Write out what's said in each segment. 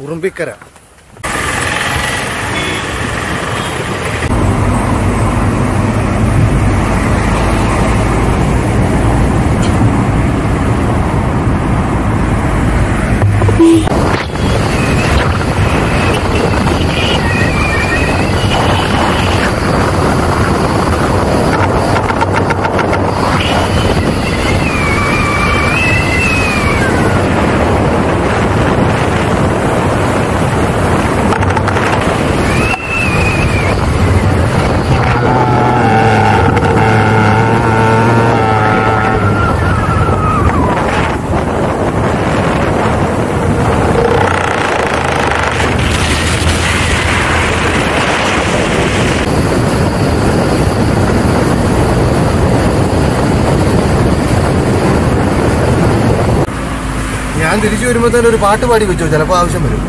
ഉറുമ്പിക്കര. വരുമ്പോഴത്തേനും ഒരു പാട്ട് പാടി വെച്ചോ ചിലപ്പോൾ ആവശ്യം വരും.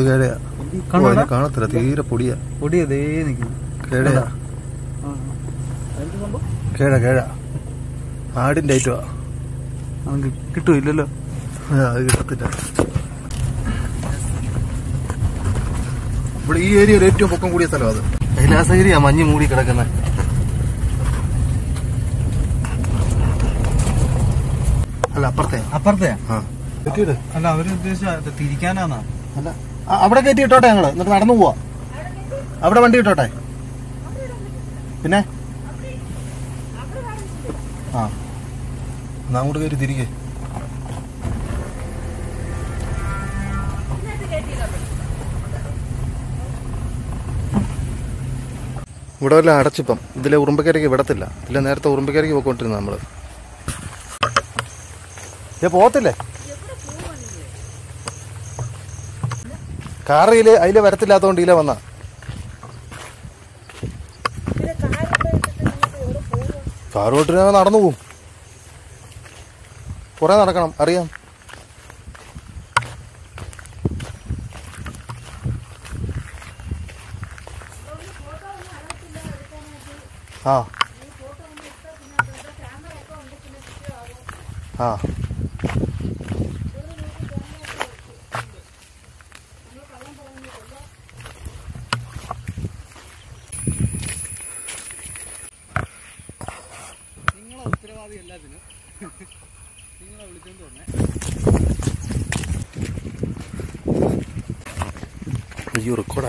അത് കേടയാ കാണത്തില്ല. തീരെ പൊടിയാ. പൊടി ദേ നിൽക്കുന്നു കേടയാ കേഴ കേഴ ആടിന്റെ ഐറ്റമാ. നമുക്ക് കിട്ടൂല്ലല്ലോ. ആ, അത് കിട്ടത്തില്ല. ഇവിടെ ഈ ഏരിയയിൽ ഏറ്റവും പൊക്കം കൂടിയ സ്ഥലം അത്. കൈലാസഗിരിയാ മഞ്ഞ് മൂടി കിടക്കുന്ന. അല്ല അപ്പുറത്തെ. അപ്പുറത്തെ? അല്ല അവർ ഉദ്ദേശിച്ച തിരിക്കാനാന്നാ. അല്ല. അവിടെ കയറ്റി ഇട്ടോട്ടെ ഞങ്ങൾ. എന്നിട്ട് നടന്നു പോവാ. അവിടെ വണ്ടി ഇട്ടോട്ടെ. പിന്നെ? ആ. എന്നാ അങ്ങോട്ട് കയറി തിരികെ. ഇവിടെ വല്ല അടച്ചിപ്പം. ഇതിലെ ഉറുമ്പക്കരയ്ക്ക് വിടത്തില്ല. ഇതിലെ നേരത്തെ ഉറുമ്പക്കരയ്ക്ക് പോയിക്കൊണ്ടിരുന്ന നമ്മൾ. ഇത് പോകത്തില്ലേ? കാറ് ഇതിൽ അതിൽ വരത്തില്ലാത്തോണ്ട് ഇതിലെ വന്ന. കാറോട്ട് നടന്നു പോവും. കുറെ നടക്കണം അറിയാം. ആ. ആ.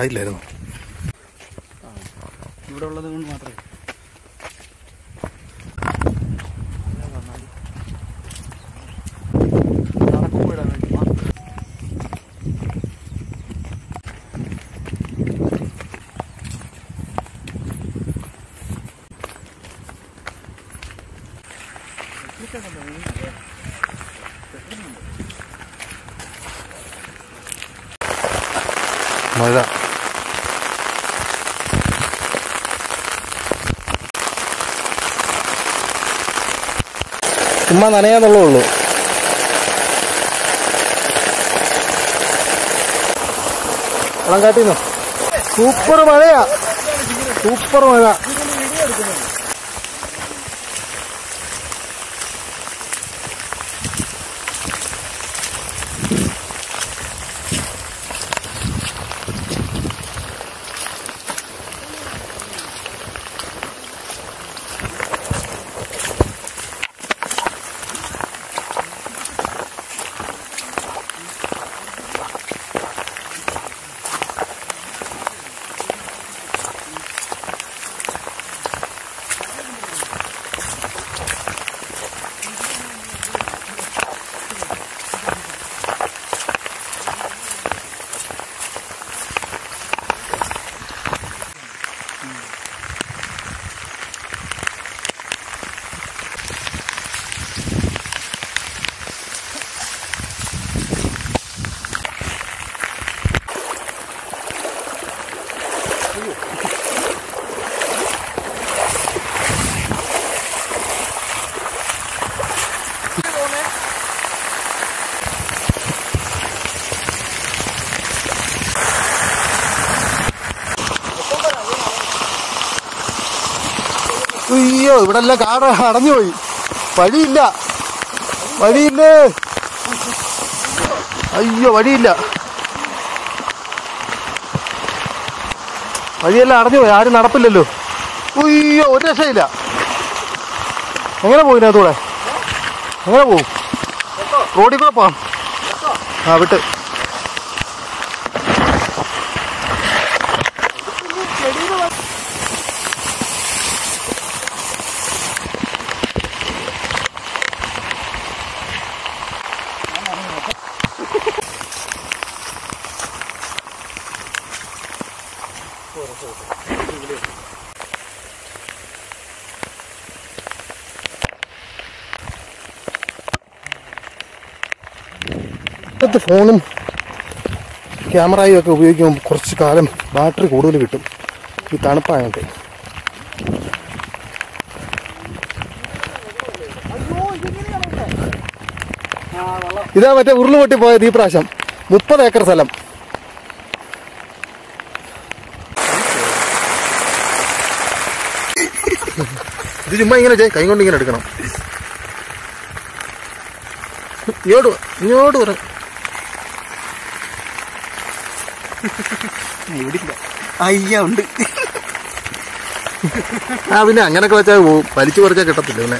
ആയില്ലായിരുന്നു. ഇവിടെ ഉള്ളത് കൊണ്ട് മാത്രമേ. വേണ്ടി മഴ ചുമ്മാ നനയാന്നുള്ളേ ഉള്ളൂ വെള്ളം കാട്ടിന്നു? സൂപ്പർ മഴയാ. സൂപ്പർ മഴ. അയ്യോ കാട അടഞ്ഞു അടഞ്ഞുപോയി. വഴിയില്ല. വഴിയില്ലേ? അയ്യോ വഴിയില്ല. വഴിയെല്ലാം അടഞ്ഞുപോയി. ആരും നടപ്പില്ലല്ലോ. അയ്യോ ഒരു രക്ഷയില്ല. എങ്ങനെ പോയി ഇതിനകത്തൂടെ? എങ്ങനെ പോവും? റോഡിൽ കൂടെ പോവാം. ആ വിട്ട്. ഇപ്പോഴത്തെ ഫോണും ക്യാമറയും ഒക്കെ ഉപയോഗിക്കുമ്പോൾ കുറച്ച് കാലം ബാറ്ററി കൂടുതൽ കിട്ടും. ഈ തണുപ്പായതുകൊണ്ട് ഇതാ മറ്റേ ഉരുൾ പൊട്ടി പോയത് ഈ പ്രാവശ്യം. മുപ്പത് ഏക്കർ സ്ഥലം. ഇത് ചുമ്മാ ഇങ്ങനെ കൈ കൊണ്ട് ഇങ്ങനെ എടുക്കണം. ഇങ്ങോട്ട് ഇങ്ങോട്ട് പറ അയ്യ ഉണ്ട്. ആ പിന്നെ അങ്ങനൊക്കെ വെച്ചാൽ പോവും വലിച്ചു കുറച്ചാൽ കിട്ടത്തില്ല പിന്നെ.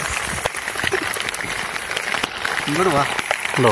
ഇങ്ങോട്ട് വാ. ഉണ്ടോ?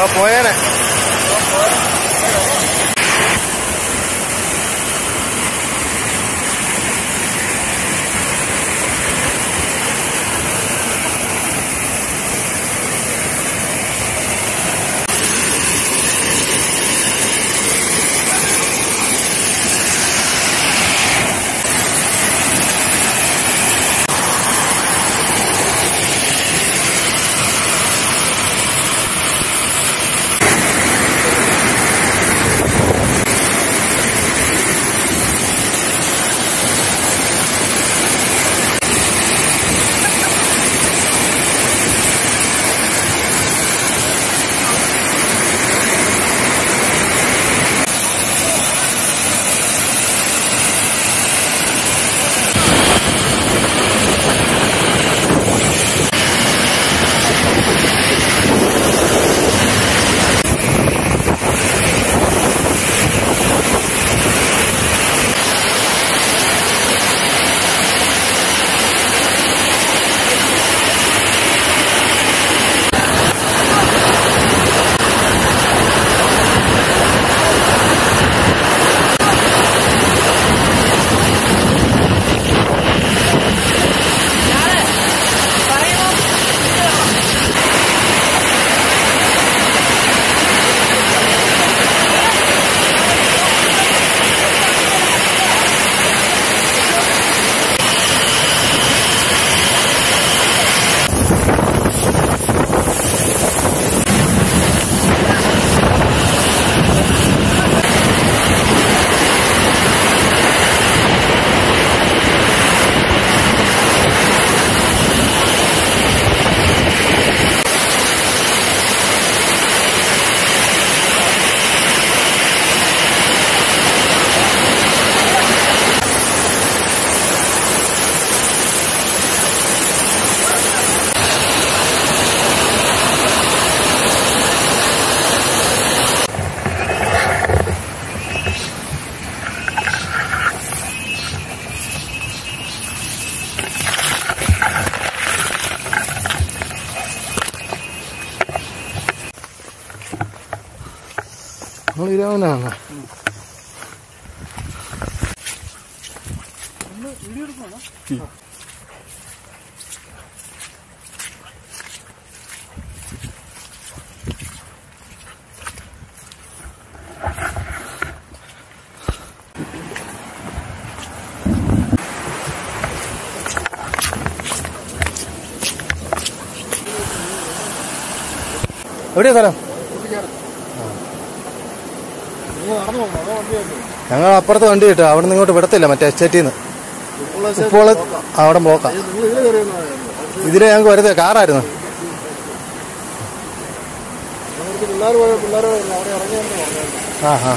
No puede. എവിടെയാ സ്ഥലം? ഞങ്ങൾ അപ്പുറത്ത് വണ്ടി കിട്ടും. അവിടെ നിന്ന് ഇങ്ങോട്ട് വിടത്തില്ല മറ്റേ എസ്റ്റേറ്റിൽ നിന്ന് ഇപ്പോൾ അവിടെ പോക്കാം ഇതിലെ ഞങ്ങൾക്ക് വരുന്നത് കാറായിരുന്നു. ആ ആ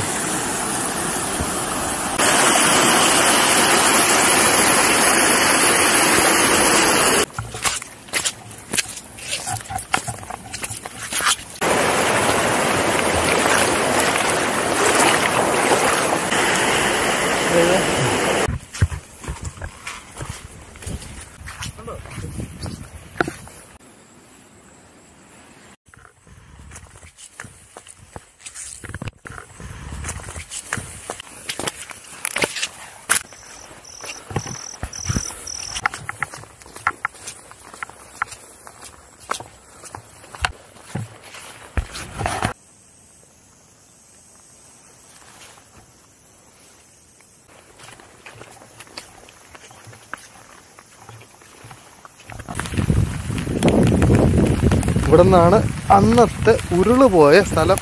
ഇവിടെ നിന്നാണ് അന്നത്തെ ഉരുൾ പോയ സ്ഥലം.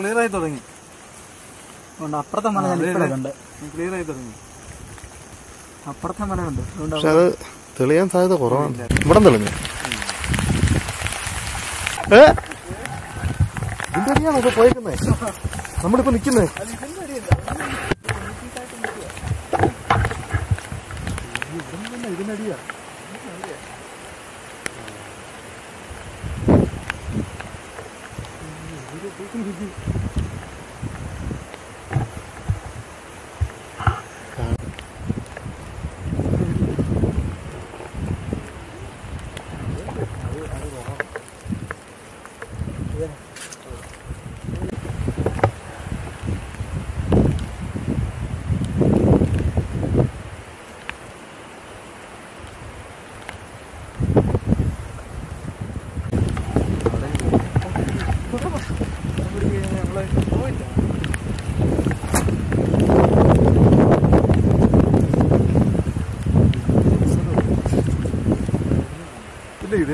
ക്ലിയർ ആയി തുടങ്ങി. അപ്പുറത്തെ മല കണ്ട്. ക്ലിയർ ആയി തുടങ്ങി. അപ്പുറത്തെ മല കണ്ട്. പക്ഷെ അത് തെളിയാൻ സാധ്യത കുറവാണ്. ഇവിടെ തെളിഞ്ഞു. ഏ? ഇതിന്റെ പോയേക്കുന്നേ? നമ്മളിപ്പോ നിക്കുന്നേ ഇതിനടിയാ പിന്നെ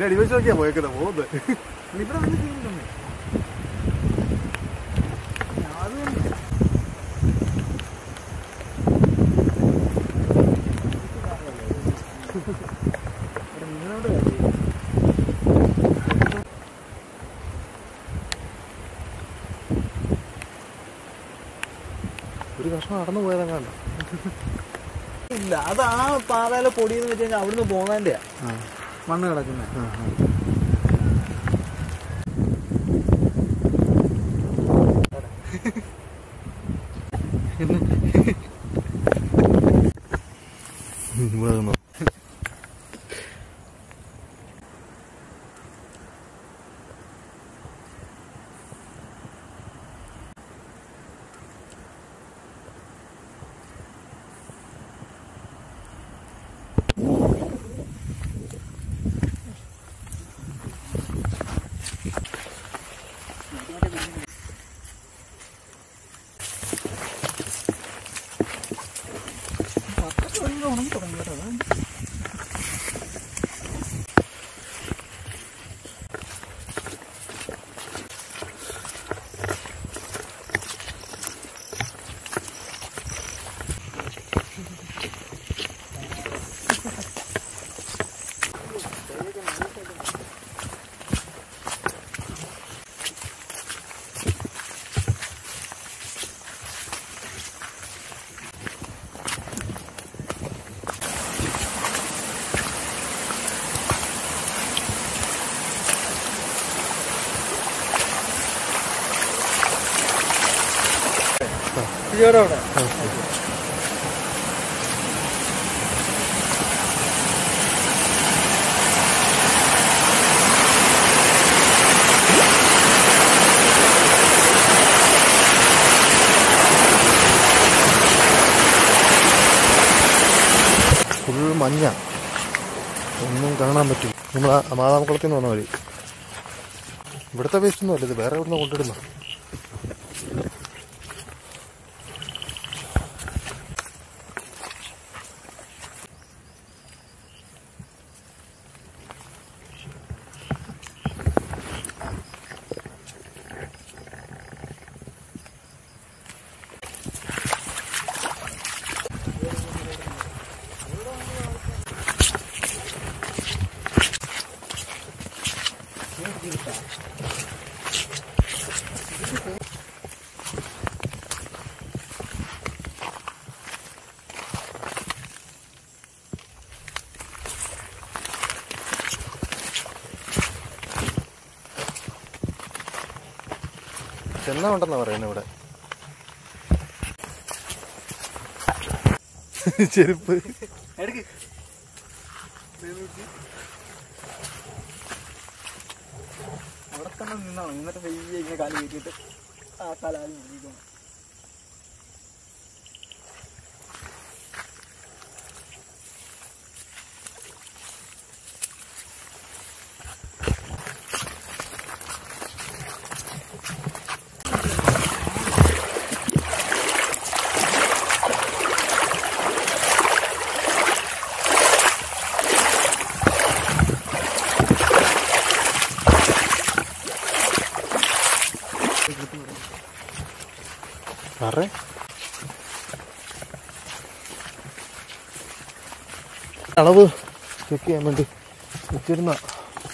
ഇതിനടി വെച്ച് നോക്കിയാ പോയേക്കുന്നത് പോകുന്നത്. ഇവിടെ വന്ന് ചെയ്യുന്നുണ്ട്. ഒരു കഷ്ണം നടന്നു പോയതങ്ങാണ്ട ഇല്ല അത് ആ പാറയിലെ പൊടിയെന്ന് വെച്ച് കഴിഞ്ഞാൽ അവിടുന്ന് പോകുന്നതിന്റെയാ മണ്ണ് കിടക്കുന്നത് ജിയോറോടെ ഫുൾ മഞ്ഞ. ഒന്നും കാണാൻ പറ്റും നമ്മളാ മാതാമക്കുളത്തിൽ നിന്ന് വന്ന വഴി. ഇവിടുത്തെ വേസ്റ്റൊന്നും അല്ല ഇത് വേറെ എവിടെ നിന്ന് കൊണ്ടിടുന്നു ചെന്ന ഉണ്ടെന്നാ പറയുന്നത് ഇവിടെ? ചെരുപ്പ്. അവിടെ. എന്നിട്ട് പയ്യെ ഇങ്ങനെ കാൽ കയറ്റിയിട്ട് ആ കാലാലും പറ അളവ് ചെക്ക് ചെയ്യാൻ വേണ്ടി വെച്ചിരുന്ന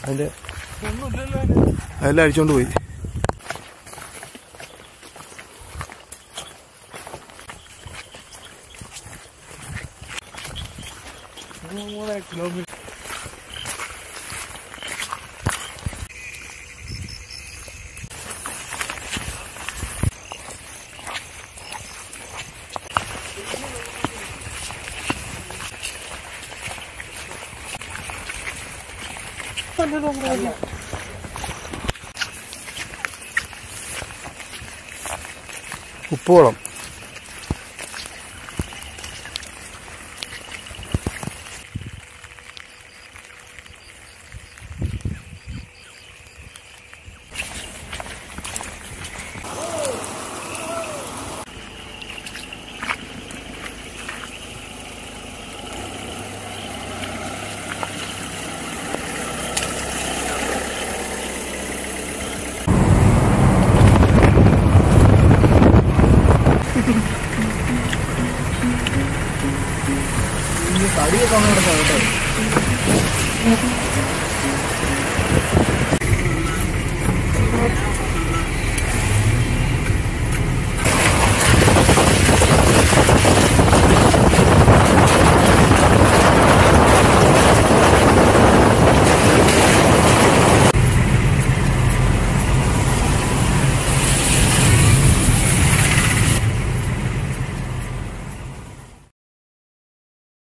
അതിന്റെ അതെല്ലാം അടിച്ചോണ്ട് പോയി. ഉപ്പുവളം